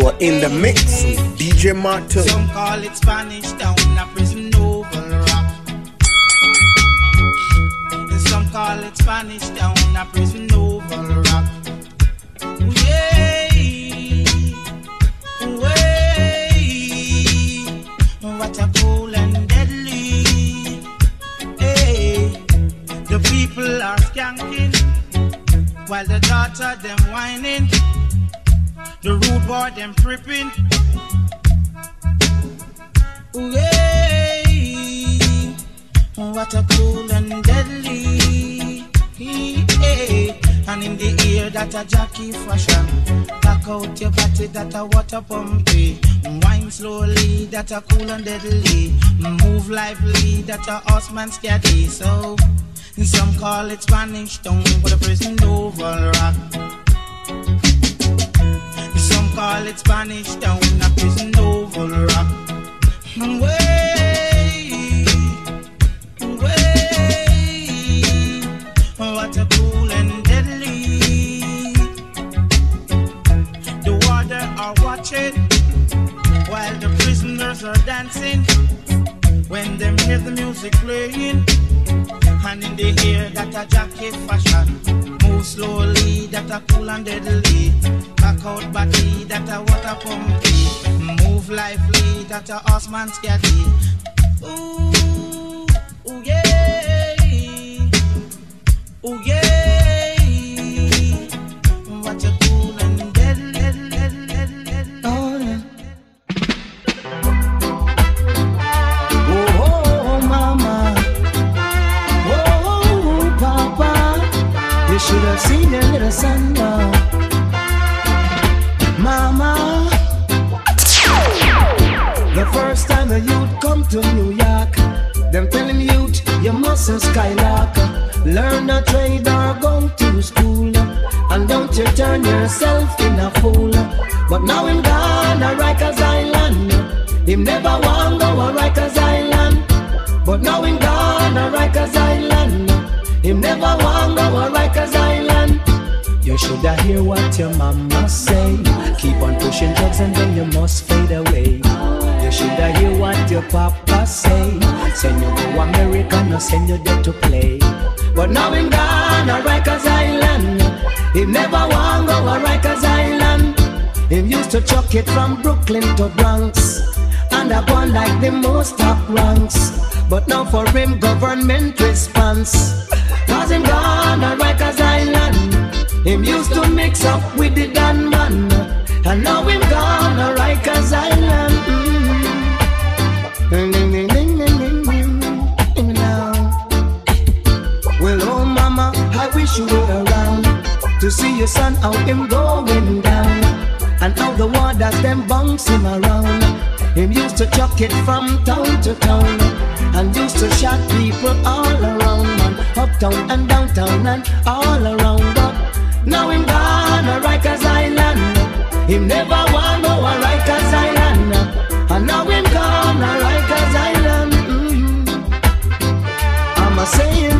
You are in the mix with DJ Martin. Some call it Spanish Town a prison oval rock. Some call it Spanish Town a prison oval rock. Ooh, yeah. Ooh, hey. What a cool and deadly. Hey. The people are skanking while the daughter them whining. The rude boy them tripping. Ooh, yeah. What a cool and deadly. Yeah. And in the ear that a jockey fashion. Back out your body that a water pumpy. Wine slowly that a cool and deadly. Move lively that a horseman steady. So some call it Spanish town, but a prison oval rock. Some call it Spanish town, a prison oval rock. Way, way, what a cool and deadly. The water are watching while the prisoners are dancing. When them hear the music playing, and in the ear that a jacket fashion, move slowly that a cool and deadly. Out body that a water pumpy, move lively that a horseman scatty. Ooh, ooh yeah, ooh yeah. What a cool and deadly, deadly, deadly, deadly. Oh, yeah. Oh, oh, mama. Oh, oh, papa. You should have seen your little son now. First time the youth come to New York, them telling youth you mustn't skylark. Learn a trade or go to school. And don't you turn yourself in a fool. But now in Ghana, Rikers Island, him never want go a Rikers Island. But now in Ghana, Rikers Island, him never want go a Rikers Island. You shoulda hear what your mama say. Keep on pushing drugs and then you must fade away. You shoulda hear what your papa say. Send you to America, no send you there to play. But now in Ghana, Rikers Island, him never want go a Rikers Island. Him used to chuck it from Brooklyn to Bronx. And I gone like the most top ranks. But now for him, government response. Cause him on Rikers Island. Him used to mix up son how him going down, and how the waters them bounce him around. Him used to chuck it from town to town, and used to shot people all around, man, uptown and downtown and all around. But now him gone a Rikers Island. Him never want go a Rikers Island, and now him gone a Rikers Island. Mm. I'm a saying.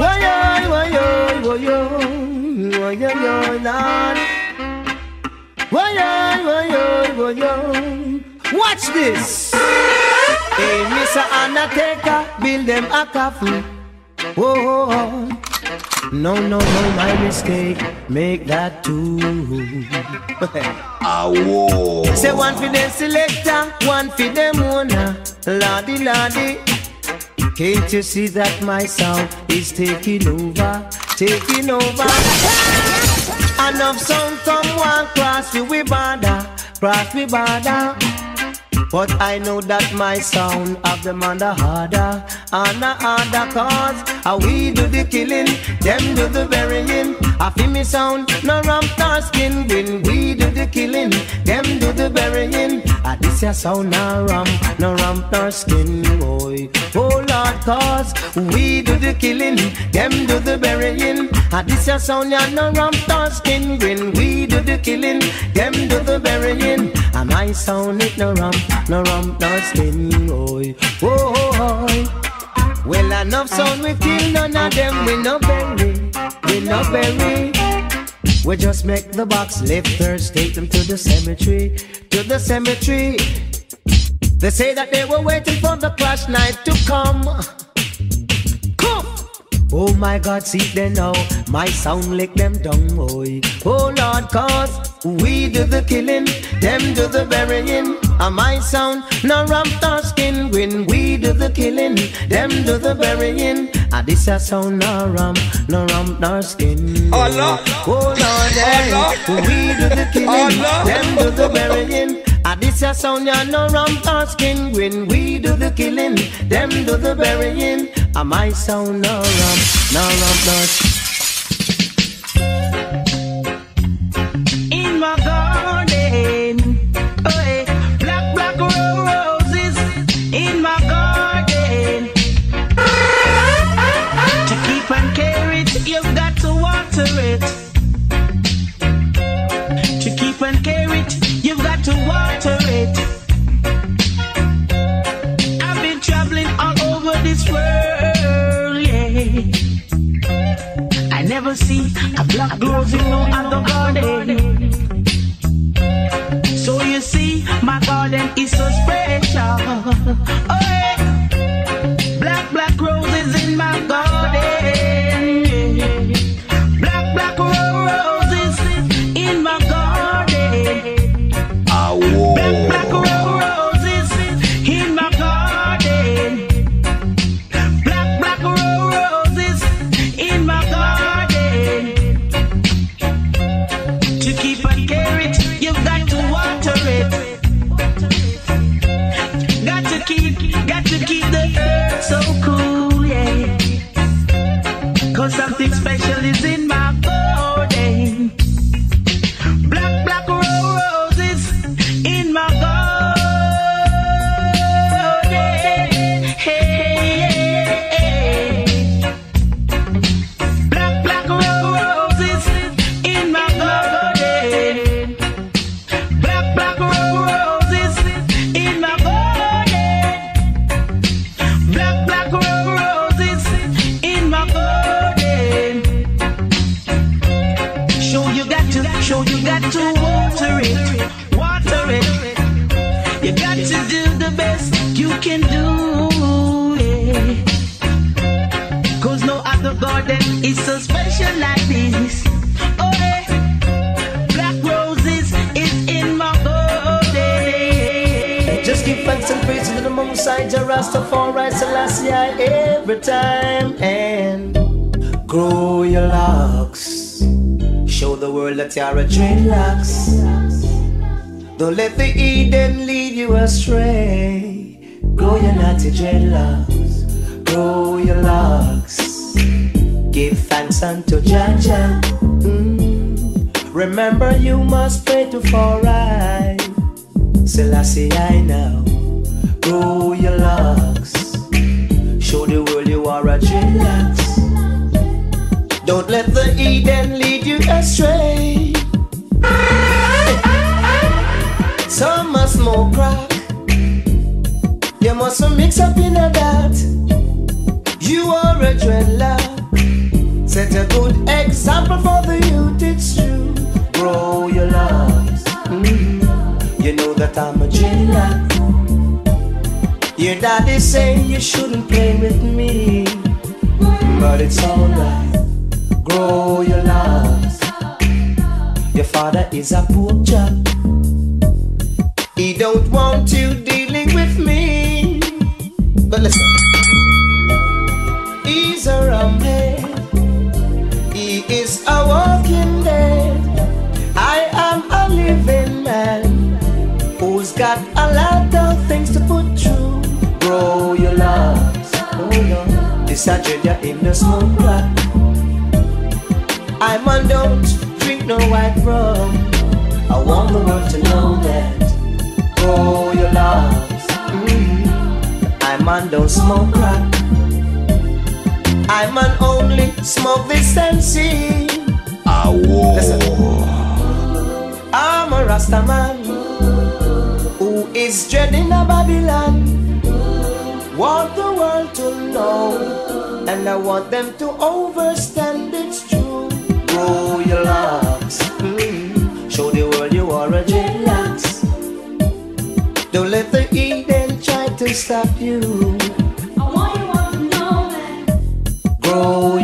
Them, watch them, watch Why them. yo, why yo, why why yo, yo, Lord. Why yo, why yo, why yo. Watch this. Hey, Mr. Undertaker, build them a coffin. Whoa, whoa. No, no, no, my mistake. Make that two. Say one for the selector, one for the owner. Lordy, lordy. Can't you see that my sound is taking over, taking over? Enough sound come one cross we border, cross we border. But I know that my sound of them on the harder, on the harder cause uh, we do the killing, them do the burying. I feel me sound, no ramp nor skin green. We do the killing, them do the burying. I this ya sound no ramp, no ramp nor skin boy. Oh Lord, cause we do the killing, them do the burying. Ah, this ya sound no ramp nor skin green. We do the killing, them do the burying. And my sound it no ramp, no ramp no skin boy. Oh, oh. Well, enough sound we kill, none of them we no bury, we no bury. We just make the box lifters take them to the cemetery, to the cemetery. They say that they were waiting for the crash night to. Come. Oh my God, see them now. My sound lick them down, boy. Oh Lord, cause we do the killing, them do the burying. And my sound, no ramp or skin when we do the killing, them do the burying. And this a sound, no ramp, no ramp nor skin. Allah. Oh Lord, eh, we do the killing, them do the burying. And this a sound, ya no ramp or skin when we do the killing, them do the burying. And might sound, no ramp, no ramp, no black rose in no other garden. So you see, my garden is so special. Oh, Selassie I now. Grow your locks. Show the world you are a dreadlocks. Don't let the Eden lead you astray. Some must smoke crack. You mustn't mix up in a that. You are a dreadlock. Set a good example for the youth, it's true. Grow your locks. Mm. You know that I'm a dreadlock. Your daddy saying you shouldn't play with me, but it's alright. Grow your locks. Your father is a poor chap. He don't want you This a in the smoke crack. I'm on don't drink no white rum. I want the world to know that. Grow your lungs. Mm-hmm. I'm on don't smoke crack. I'm on only smoke this and see. Listen. I'm a Rasta man who is dreading a Babylon want the world to and I want them to understand it's true. Grow your locks, mm. show the world you are a dreadlocks. Don't let the Eden try to stop you. I want you all to know that. Grow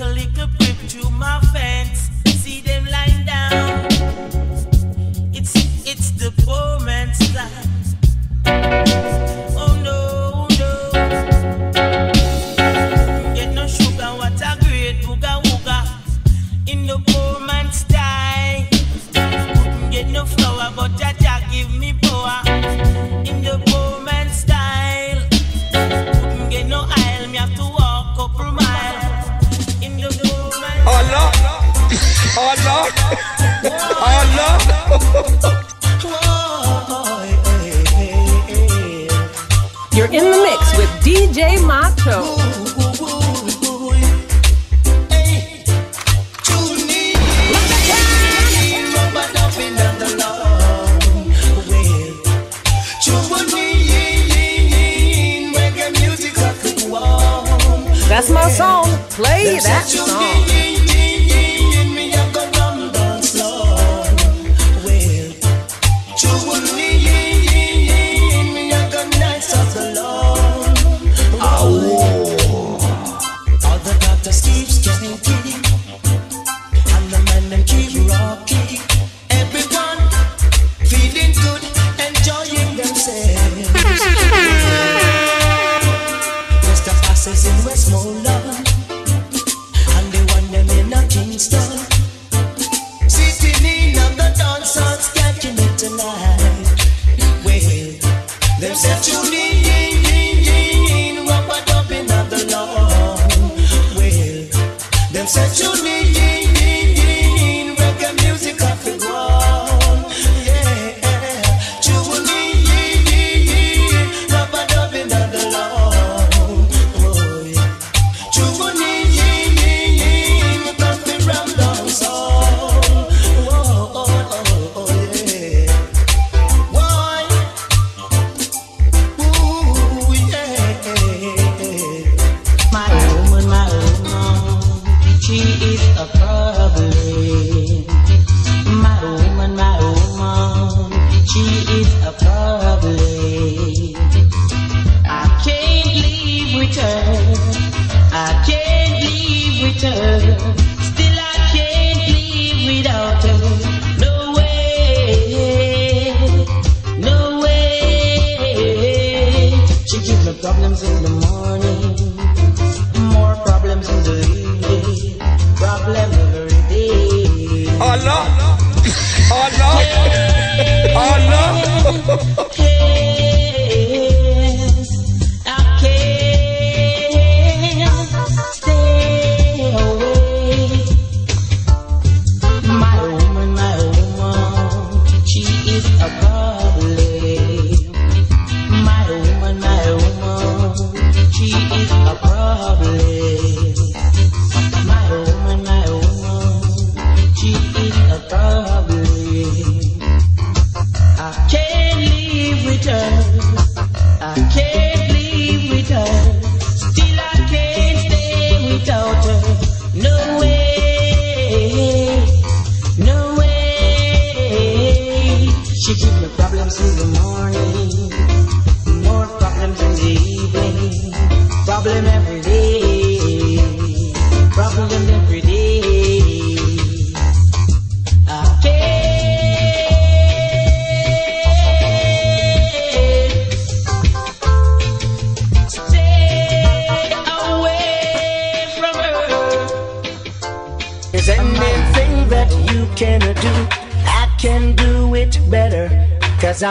little prick through my fence. See them lying down. It's it's the poor man's life. DJ Macho. That's my song. Play that song.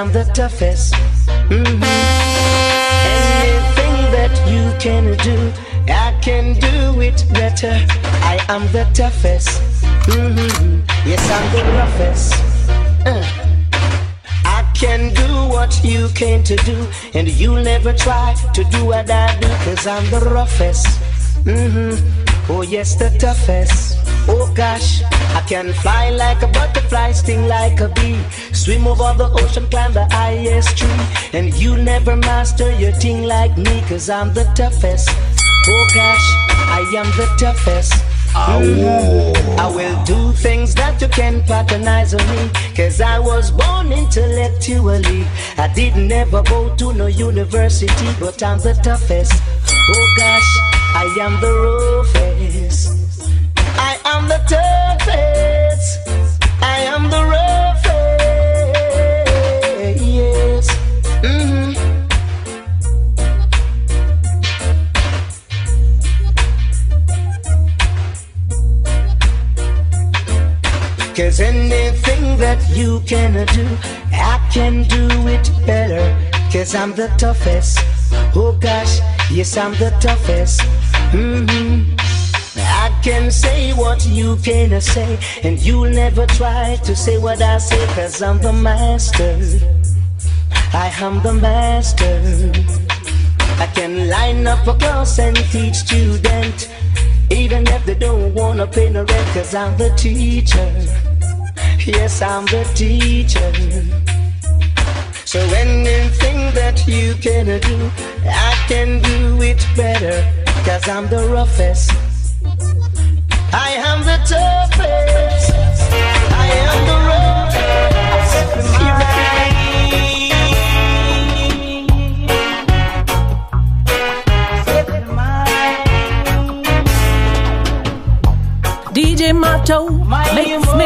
I'm the toughest. Mhm. Anything that you can do, I can do it better. I am the toughest. Mhm. Yes, I'm the roughest. Uh. I can do what you came to do, and you'll never try to do what I do, cause I'm the roughest. hmm Oh, yes, the toughest. Oh gosh, I can fly like a butterfly, sting like a bee, Swim over the ocean, climb the highest tree. And you never master your thing like me, cause I'm the toughest. Oh gosh, I am the toughest. Mm -hmm. I will do things that you can patronize on me Cause I was born intellectually I didn't ever go to no university But I'm the toughest Oh gosh, I am the roughest I am the toughest I am the roughest Cause anything that you can do, I can do it better. Cause I'm the toughest. Oh gosh, yes, I'm the toughest. Mm-hmm. I can say what you cannot say, and you'll never try to say what I say, cause I'm the master. I am the master. I can line up a class and teach student even if they don't wanna pay no rent, cause I'm the teacher. Yes, I'm the teacher. So anything that you can do, I can do it better. Cause I'm the roughest. I am the toughest. I am the My Mato makes me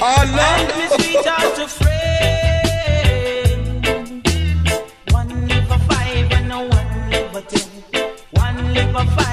oh, no. One live a five one. One live a five.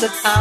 the time.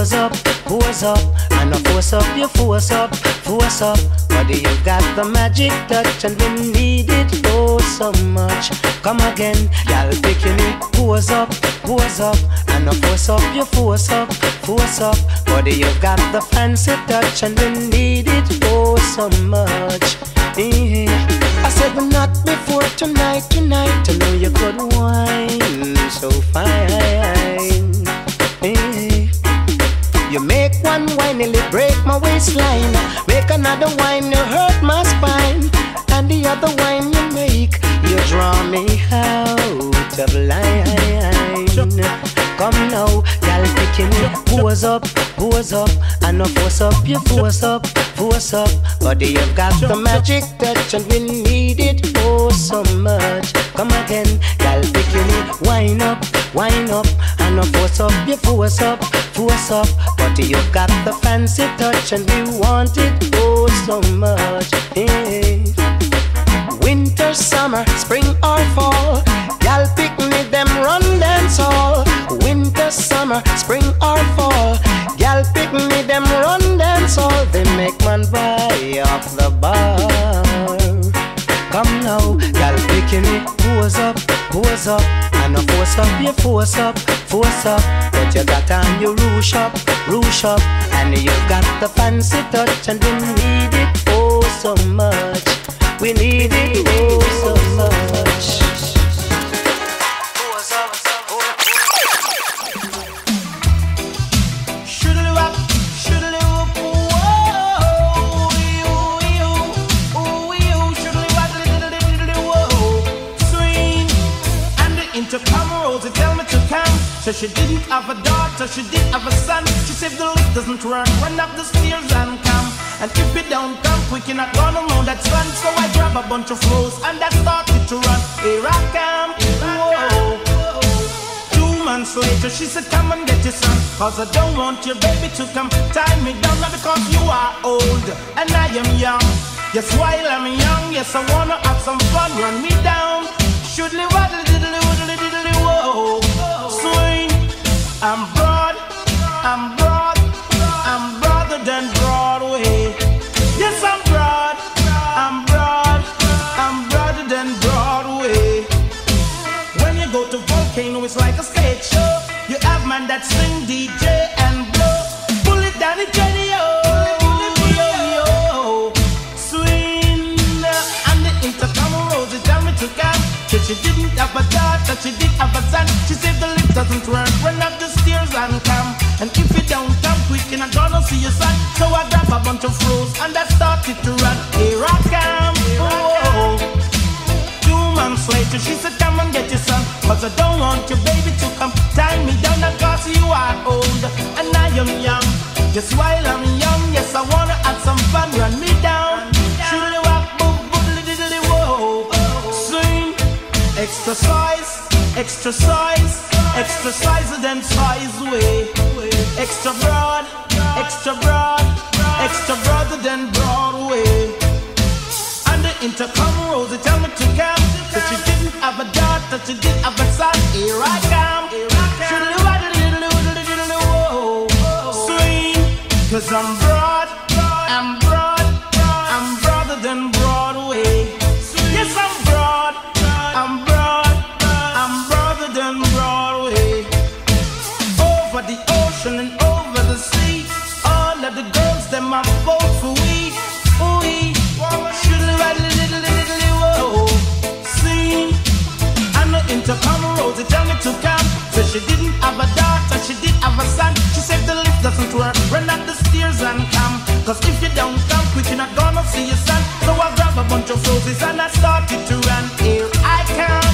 Pose up, pose up, and a force up, you force up, force up. Body, you got the magic touch, and we need it oh so much. Come again, girl, picking me, pose up, pose up, and a force up, you force up, force up. Body, you got the fancy touch, and we need it oh so much. I said but not before tonight, tonight. I know you could wine so fine. You make one wine, nearly break my waistline. Make another wine, you hurt my spine. And the other wine you make, you draw me out of line. Come now, gal picking pose up, pose up, and no force up, you force up, force up. Body you've got the magic touch, and we need it so much. Come again, gal me, wind up, wind up, and no force up, you force up, force up. Body you've got the fancy touch, and we want it oh so much. Yeah. Winter, summer, spring or fall. Y'all pick me them run dance all. Winter, summer, spring or fall. Y'all pick me them run dance all. They make man buy off the bar. Come now, y'all picking me, pose up, pose up, and a force up, you force up, force up. But you got on your rouge up, rouge up, and you got the fancy touch, and we need it oh so much. We need it oh so much. She didn't have a daughter, she did have a son. She said the lift doesn't work, run up the stairs and come. And if it don't come quick, you're not gonna know that's fun. So I grab a bunch of flows and I started to run. Here I come, whoa. Two months later, she said, Come and get your son. Cause I don't want your baby to come tie me down. Not because you are old and I am young. Yes, while I'm young, yes, I wanna have some fun. Run me down. Shoodly waddle diddly I'm broad, I'm broad, I'm broader than Broadway. Yes, I'm broad, I'm broad, I'm broader than Broadway. When you go to Volcano, it's like a stage show. You have man that sing DJ and blow. Pull it down the. Cause she didn't have a daughter, she did have a son. She said the lift doesn't work. Run Cause I don't want your baby to come tie me down. Cause you are old and I am young. Just while I'm young, yes, I wanna have some fun. Run me down. Shoodly wop, boop, booply diddly whoa. Swing, exercise, exercise, exercise then size way. Extra broad, extra broad, extra broader than Broadway. Lift doesn't run up the stairs and come. Cause if you don't come quick, you're not gonna see your son. So I grab a bunch of roses and I started to run. Here I come,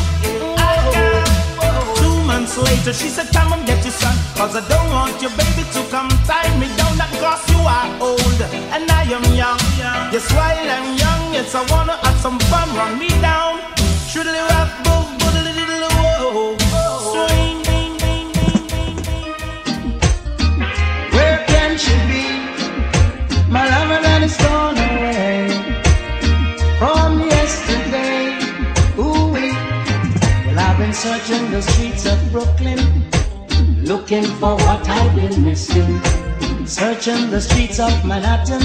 I come. Two months later, she said, Come and get your son. Cause I don't want your baby to come tie me down. That cause you are old and I am young. Yes, while I'm young, yes, I wanna have some fun. Run me down. Searching the streets of Manhattan,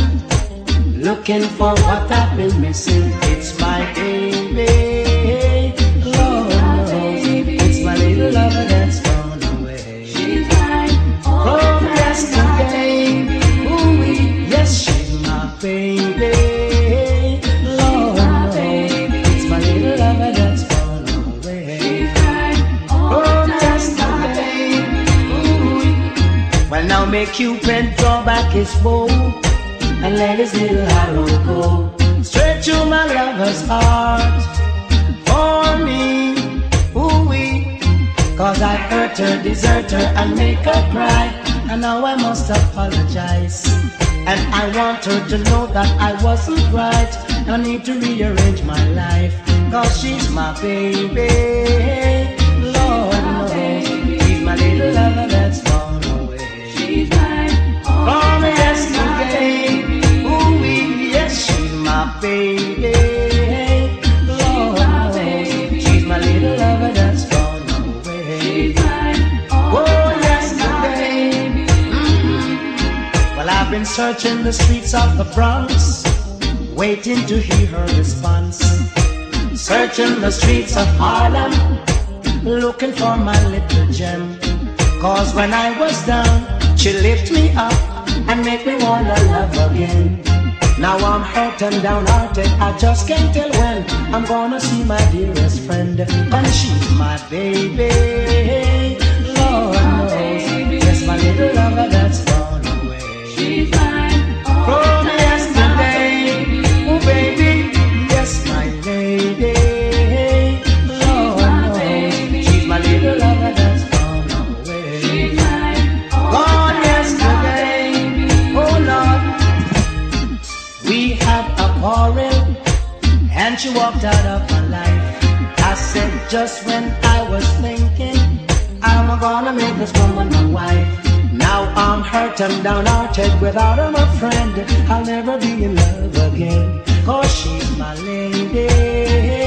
looking for what I've been missing. It's my baby, Make Cupid draw back his bow and let his little arrow go straight to my lover's heart for me. Ooh wee. Cause I hurt her, desert her, and make her cry. And now I must apologize. And I want her to know that I wasn't right. I need to rearrange my life. Cause she's my baby. Lord knows. She's my little lover my baby. Lord knows. She's my little lover that's gone away. Oh, yesterday. Mhm. Well, I've been searching the streets of the Bronx, waiting to hear her response. Searching the streets of Harlem, looking for my little gem. Cause when I was down, she lifted me up and made me wanna love again. Now I'm hurt and downhearted, I just can't tell when I'm gonna see my dearest friend. And she's my baby, Lord knows. Yes, my little lover of my life. I said just when I was thinking, I'm gonna make this woman my wife. Now I'm hurt and downhearted without her, my friend. I'll never be in love again. Cause she's my lady.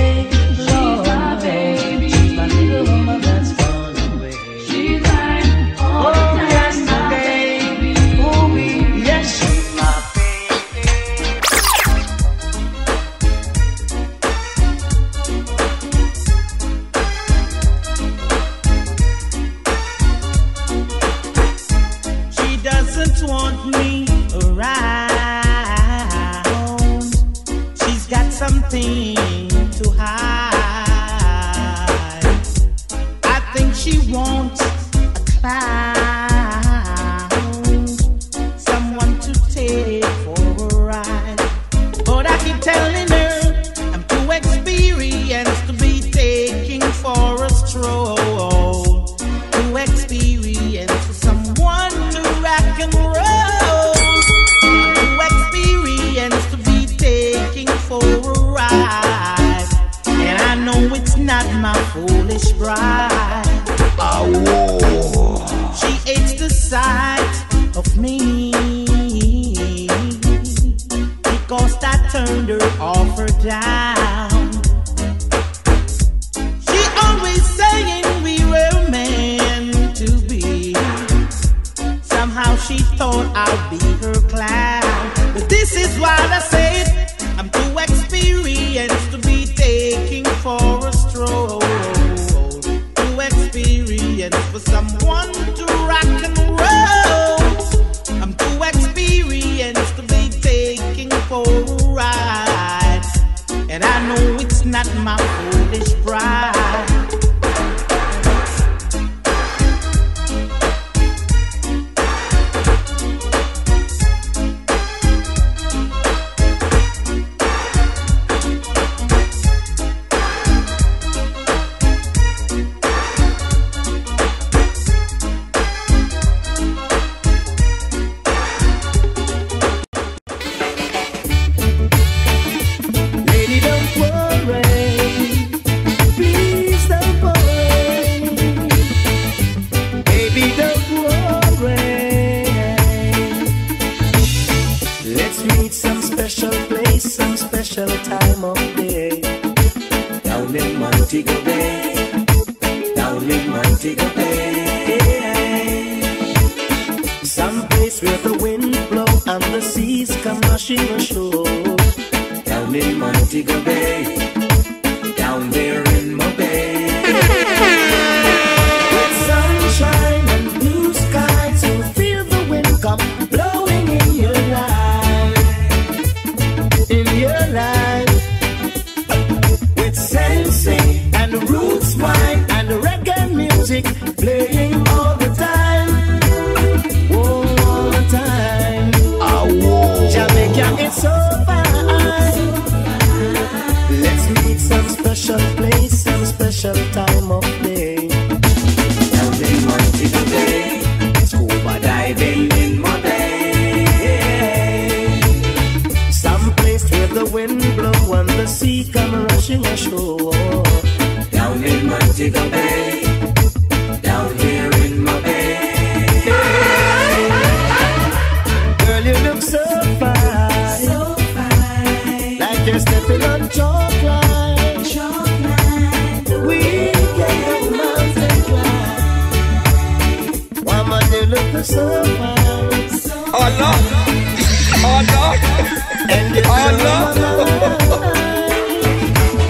Something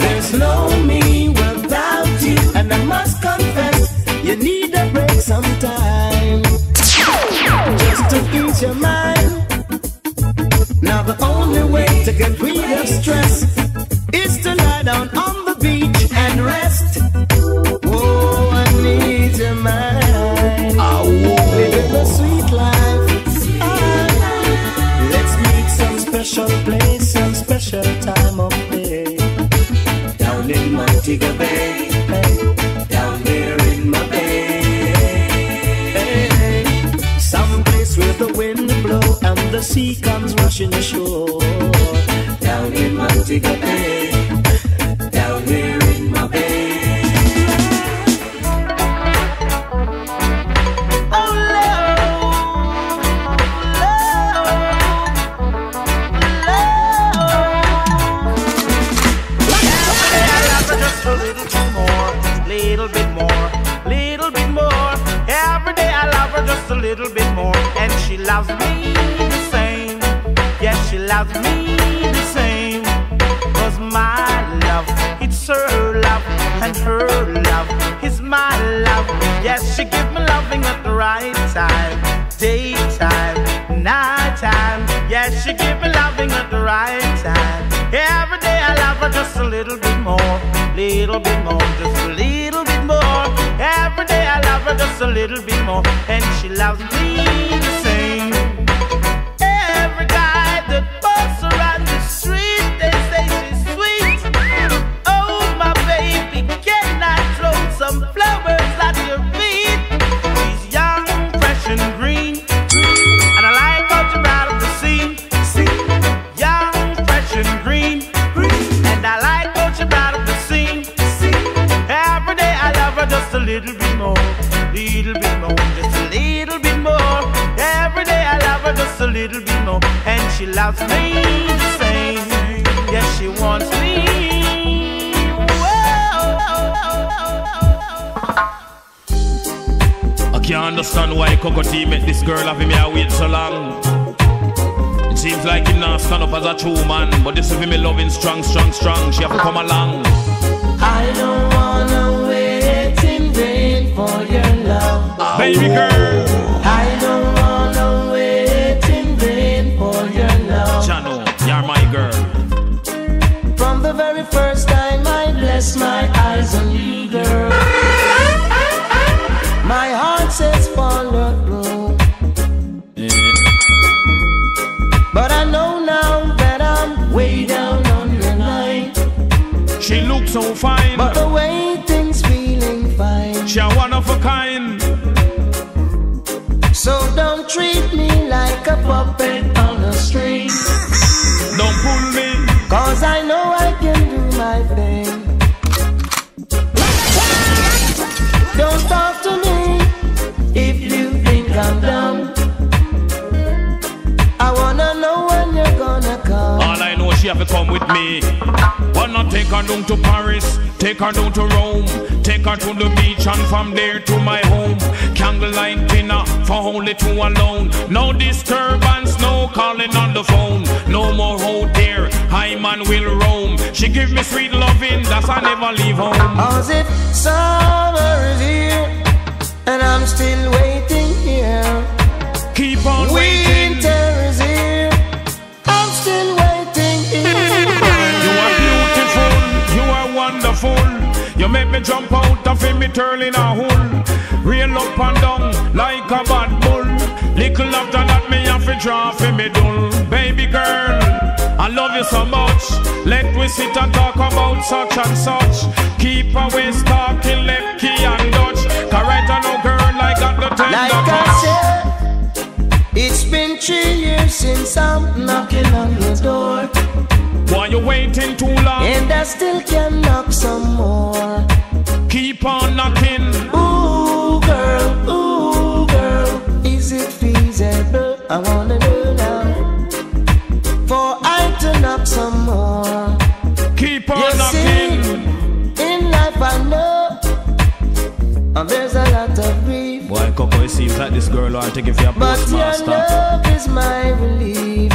There's no me without you. And I must confess, you need a break sometime. Just to ease your mind. Now the only way to get rid of stress is to lie down on the beach and rest. Oh, I need your mind. Montego Bay. Down in my bay. Some place where the wind and the sea comes rushing ashore. Down in Montego Bay. Loves me the same. Yes, she loves me the same. Cause my love, it's her love, and her love is my love. Yes, she gives me loving at the right time, daytime, nighttime. Yes, she gives me loving at the right time. Every day I love her just a little bit more, little bit more, just a little bit more. Every day I love her just a little bit more, and she loves me little bit more, and she loves me the same. Yes, she wants me. Whoa. I can't understand why Cocoa Tea make this girl have me a wait so long. It seems like him not stand up as a true man, but this is me loving strong, strong, strong. She have to come along. I don't wanna wait in vain for your love. Baby girl, I don't I my eyes on you, girl. My heart says follow through. But I know now that I'm way down on your line. She looks so fine. But the way things feeling fine. She a one of a kind. So don't treat me like a puppet on a string. Don't pull me. Cause I know have to come with me. Not take her down to Paris, take her down to Rome, take her to the beach and from there to my home. Candlelight dinner for only two alone. No disturbance, no calling on the phone. No more out there, I man will roam. She give me sweet loving, that's I never leave home. How's it summer is here and I'm still waiting here. Keep on waiting. Me jump out of me turn in a hole. Real up and down like a bad bull. Little after that, me have to draw for me dull. Baby girl, I love you so much. Let we sit and talk about such and such. Keep away talking left key and Dutch. Cause right now, girl, I got the tender Like. I said, it's been three years since I'm knocking on your door. Why you waiting too long? And I still can knock some more. Keep on knocking. Ooh, girl, ooh, girl, is it feasible? I wanna know now. For I to knock some more. Keep on see, knocking. in life I know and there's a lot of grief. Boy, Cocoa, it seems like this girl want to give you a But your love is my relief.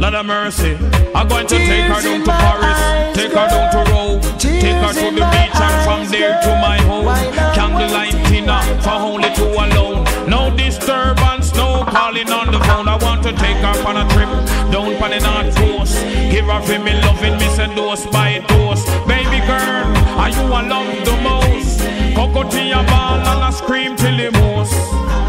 Lord of mercy, I'm going to take her Tears down to Paris, eyes, take her down to Rome, take her to the beach and from eyes, there to my home. Candlelight dinner for only two alone. No disturbance, no calling on the phone. I want to take her on a trip down on the North Coast. Give her for me loving, me say dose by dose. Baby girl, are you I love the most? Coco to your ball and I scream till the move.